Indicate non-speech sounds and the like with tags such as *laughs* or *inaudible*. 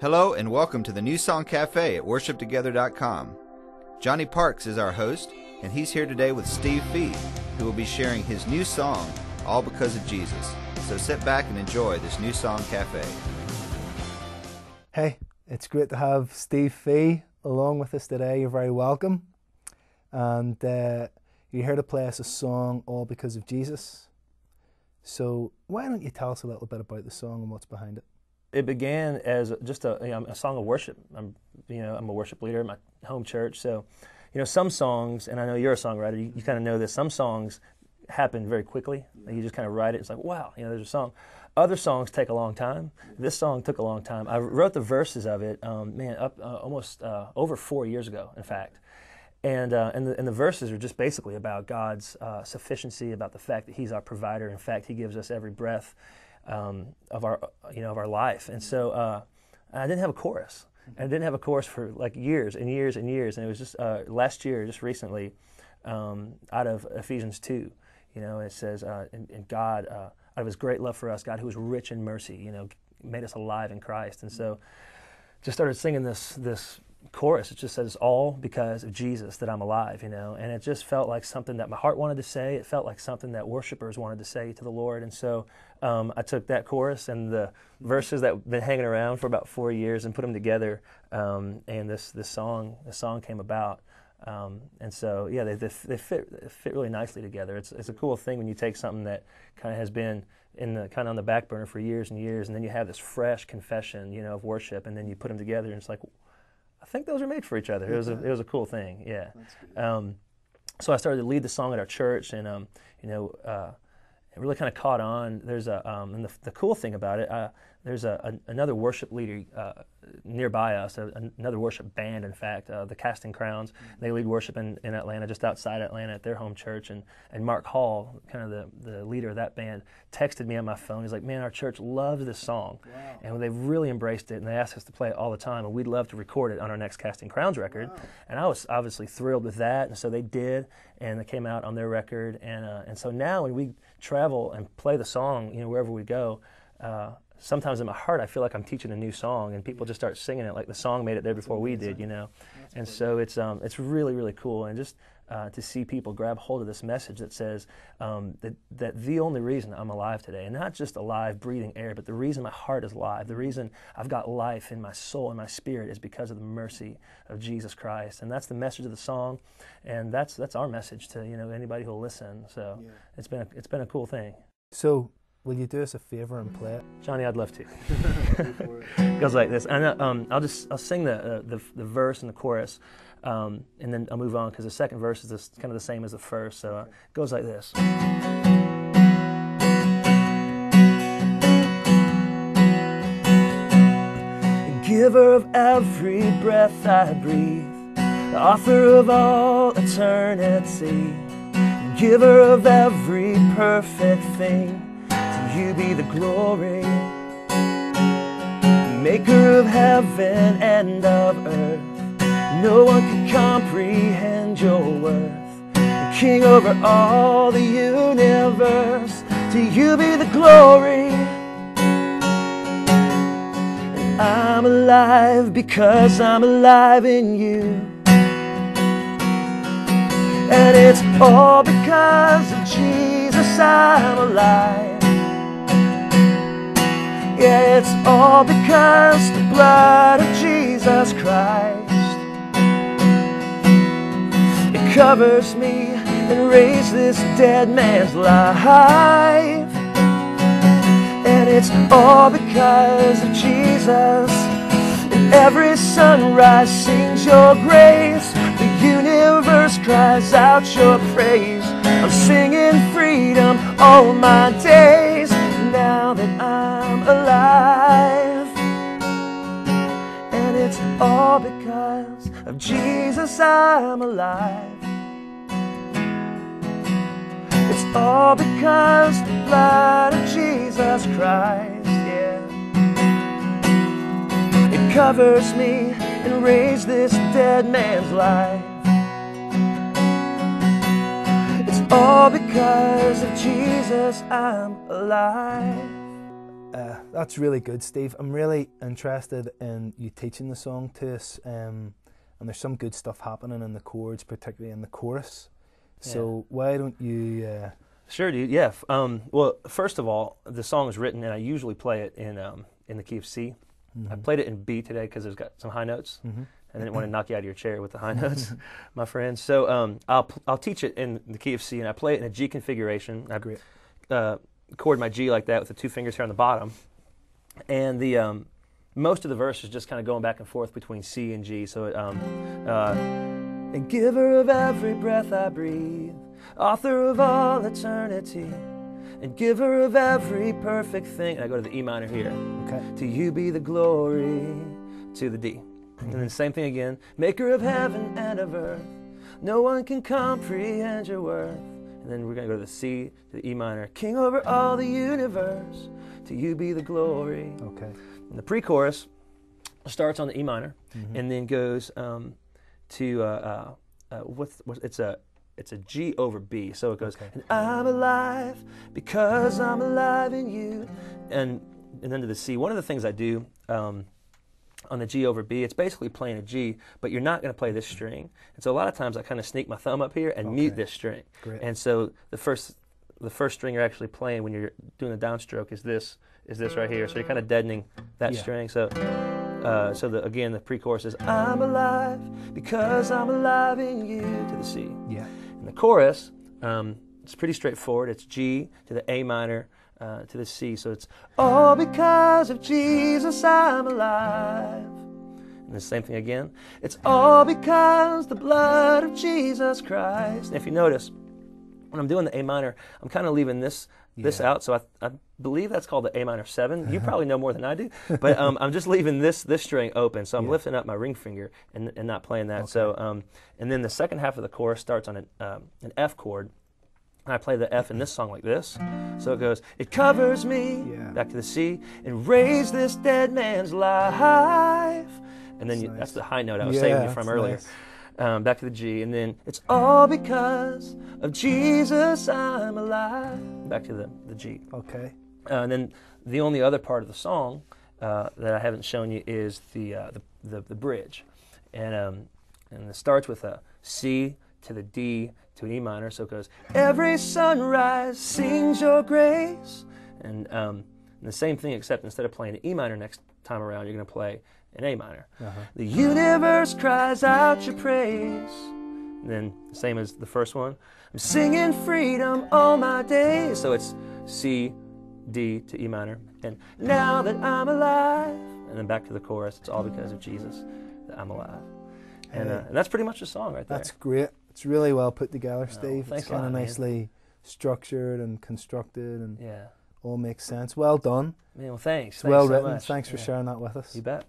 Hello and welcome to the New Song Cafe at worshiptogether.com. Johnny Parks is our host, and he's here today with Steve Fee, who will be sharing his new song, All Because of Jesus. So sit back and enjoy this New Song Cafe. Hey, it's great to have Steve Fee along with us today. You're very welcome. And uh, you're here to play us a song, All Because of Jesus. So why don't you tell us a little bit about the song and what's behind it? It began as just a, you know, a song of worship. I'm, you know, I'm a worship leader at my home church. So, you know, some songs, and I know you're a songwriter, you, you kind of know this, some songs happen very quickly. Like you just kind of write it. It's like, wow, you know, there's a song. Other songs take a long time. This song took a long time. I wrote the verses of it, um, man, up uh, almost uh, over four years ago, in fact. And, uh, and, the, and the verses are just basically about God's uh, sufficiency, about the fact that He's our provider. In fact, He gives us every breath um, of our you know of our life. And so uh, I didn't have a chorus. I didn't have a chorus for like years and years and years. And it was just uh, last year, just recently, um, out of Ephesians two. You know, it says, uh, and, and, God, uh, out of His great love for us, God, who is rich in mercy, you know, made us alive in Christ. And so, just started singing this this chorus. It just says, all because of Jesus that I'm alive, you know. And it just felt like something that my heart wanted to say. It felt like something that worshipers wanted to say to the Lord. And so um, I took that chorus and the verses that have been hanging around for about four years and put them together. Um, and this, this song, this song came about. Um, and so, yeah, they, they, they fit, fit really nicely together. It's, it's a cool thing when you take something that kind of has been in the kind of on the back burner for years and years, and then you have this fresh confession, you know, of worship, and then you put them together, and it's like, think those are made for each other. It was a, it was a cool thing. Yeah. Um, so I started to lead the song at our church, and um, you know, uh, it really kind of caught on. There's a um, and the, the cool thing about it, uh, there's a, a, another worship leader uh, nearby us, a, another worship band, in fact, uh, the Casting Crowns. Mm-hmm. They lead worship in, in Atlanta, just outside Atlanta at their home church. And, and Mark Hall, kind of the, the leader of that band, texted me on my phone. He's like, Man, our church loves this song. Wow. And they've really embraced it, and they ask us to play it all the time. And we'd love to record it on our next Casting Crowns record. Wow. And I was obviously thrilled with that. And so they did, and it came out on their record. And, uh, and so now when we travel and play the song, you know, wherever we go, uh, sometimes in my heart I feel like I'm teaching a new song, and people just start singing it like the song made it there before we did, you know. And so it's um, it's really really cool, and just uh, to see people grab hold of this message that says um, that that the only reason I'm alive today, and not just alive breathing air, but the reason my heart is alive, the reason I've got life in my soul and my spirit is because of the mercy of Jesus Christ, and that's the message of the song, and that's that's our message to you know anybody who'll listen. So yeah. it's been a, it's been a cool thing. So Will you do us a favor and play it? Johnny, I'd love to. *laughs* it goes like this. And uh, um, I'll just I'll sing the, uh, the, the verse and the chorus, um, and then I'll move on because the second verse is this, kind of the same as the first. So uh, it goes like this. Giver of every breath I breathe, the author of all eternity, giver of every perfect thing you be the glory. Maker of heaven and of earth, no one can comprehend your worth. King over all the universe, to you be the glory. And I'm alive because I'm alive in you. And it's all because of Jesus I'm alive. All because the blood of Jesus Christ. It covers me and raised this dead man's life. And it's all because of Jesus. And every sunrise sings your grace. The universe cries out your praise. I'm singing freedom all my days now that I'm it's all because of Jesus I'm alive. It's all because the blood of Jesus Christ, yeah. It covers me and raised this dead man's life. It's all because of Jesus, I'm alive. That's really good, Steve. I'm really interested in you teaching the song to us, um, and there's some good stuff happening in the chords, particularly in the chorus. So why don't you? Uh, Sure, dude. Yeah. Um, well, first of all, the song is written, and I usually play it in um, in the key of C. I played it in B today because it's got some high notes, Mhm. and didn't want to *clears throat* knock you out of your chair with the high notes, *laughs* my friend. So um, I'll I'll teach it in the key of C, and I play it in a G configuration. I uh, chord my G like that with the two fingers here on the bottom, and the um, most of the verse is just kind of going back and forth between C and G. So it, um, uh, and giver of every breath I breathe, author of all eternity, and giver of every perfect thing. And I go to the E minor here. Okay. To you be the glory, to the D. And then same thing again. Maker of heaven and of earth. No one can comprehend your worth. And then we're going to go to the C, to the E minor. King over all the universe. To you be the glory. Okay. And the pre chorus starts on the E minor and then goes um, to, uh, uh, uh, what's, what's, it's a it's a G over B. So it goes, Okay. and I'm alive because I'm alive in you. And, and then to the C. One of the things I do um, on the G over B, it's basically playing a G, but you're not going to play this string. And so a lot of times I kind of sneak my thumb up here and mute this string. Great. And so the first the first string you're actually playing when you're doing the downstroke is this is this right here. So you're kind of deadening that Yeah. string. So uh, so the, again the pre-chorus is I'm alive because I'm alive in you to the C. Yeah. And the chorus, um, it's pretty straightforward. It's G to the A minor uh, to the C. So it's all because of Jesus I'm alive. And the same thing again. It's all because the blood of Jesus Christ. And if you notice, when I'm doing the A minor, I'm kind of leaving this this Yeah. out. So I, I believe that's called the A minor seven. You *laughs* probably know more than I do, but um, I'm just leaving this this string open. So I'm Yeah. lifting up my ring finger and, and not playing that. So um, and then the second half of the chorus starts on an um, an F chord. And I play the F in this song like this. So it goes, It covers me, Yeah. back to the C, and raise this dead man's life. And then That's you, nice. that's the high note I was Yeah, saving you from earlier. nice. Um, back to the G, and then it's all because of Jesus I'm alive. Back to the, the G. Okay. Uh, and then the only other part of the song uh, that I haven't shown you is the uh, the, the, the bridge, and um, and it starts with a C to the D to an E minor. So it goes every sunrise sings your grace, and, um, and the same thing except instead of playing an E minor next time around, you're going to play an A minor. Uh-huh. The universe cries out your praise. And then same as the first one. I'm singing freedom all my days. So it's C, D to E minor. And now that I'm alive. And then back to the chorus. It's all because of Jesus that I'm alive. And, uh, and that's pretty much the song right there. That's great. It's really well put together, Steve. thanks it's kind of man. nicely structured and constructed and yeah. all makes sense. Well done. Man, well, thanks. Thanks well so written. much. Thanks for Yeah. sharing that with us. You bet.